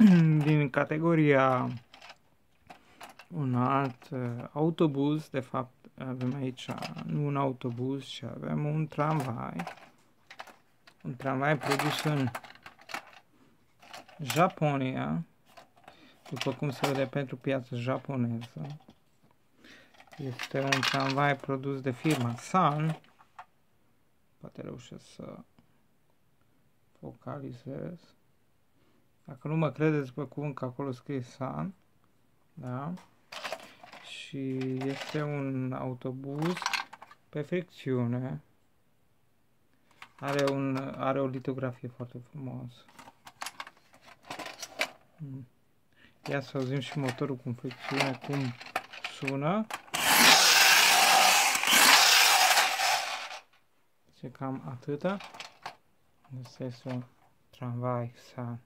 din categoria un alt uh, autobuz, de fapt avem aici nu un autobuz, ci avem un tramvai. Un tramvai produs în Japonia, după cum se vede pentru piața japoneză. Este un tramvai produs de firma Sun. Poate reușesc să focalizez. Dacă nu mă credeți pe cuvânt că acolo scrie Sun, da? Și este un autobuz pe fricțiune. Are, un, are o litografie foarte frumoasă. Hmm. Ia să auzim și motorul cu fricțiune cum sună. Ce cam atâta. Asta este un tramvai san.